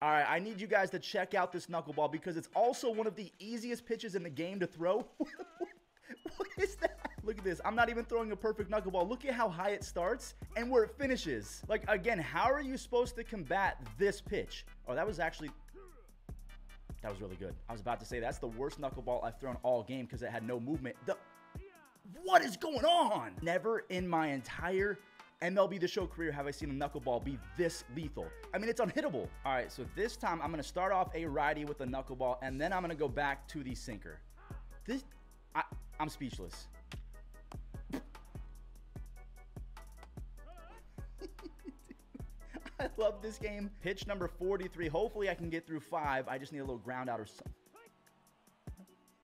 All right, I need you guys to check out this knuckleball because it's also one of the easiest pitches in the game to throw. what is that? Look at this. I'm not even throwing a perfect knuckleball. Look at how high it starts and where it finishes. Like, again, how are you supposed to combat this pitch? Oh, that was actually... That was really good. I was about to say that's the worst knuckleball I've thrown all game because it had no movement. The... What is going on? Never in my entire MLB The Show career have I seen a knuckleball be this lethal. I mean, it's unhittable. All right, so this time I'm to start off a righty with a knuckleball, and then I'm to go back to the sinker. This, I, I'm speechless. I love this game. Pitch number 43. Hopefully I can get through five. I just need a little ground out or something.